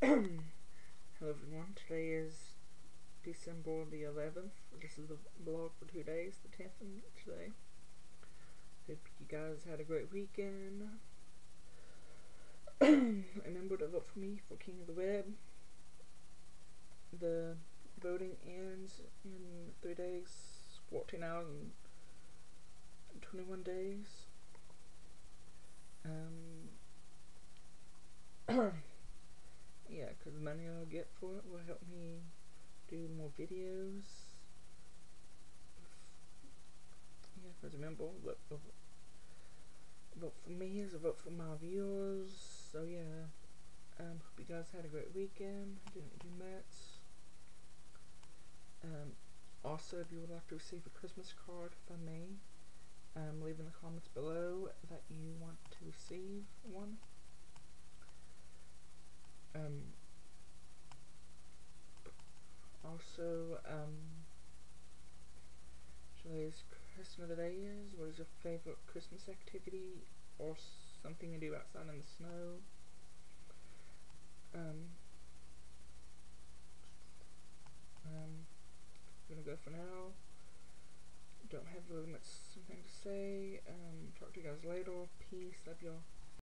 Hello everyone, today is December the 11th. This is the vlog for two days, the 10th and today. Hope you guys had a great weekend. Remember to vote for me for King of the Web. The voting ends in three days, 14 hours and 21 days. Um, yeah, because the money I'll get for it will help me do more videos. Yeah, because remember, vote, for me is a vote for my viewers. So yeah, um, hope you guys had a great weekend. Didn't do much. Um, also, if you would like to receive a Christmas card from me, um, leave in the comments below that you want to receive one. Um, also, um, today's question of is, what is your favorite Christmas activity or something to do outside in the snow? Um, um, I'm gonna go for now. Don't have really much something to say. Um, talk to you guys later. Peace. Love y'all.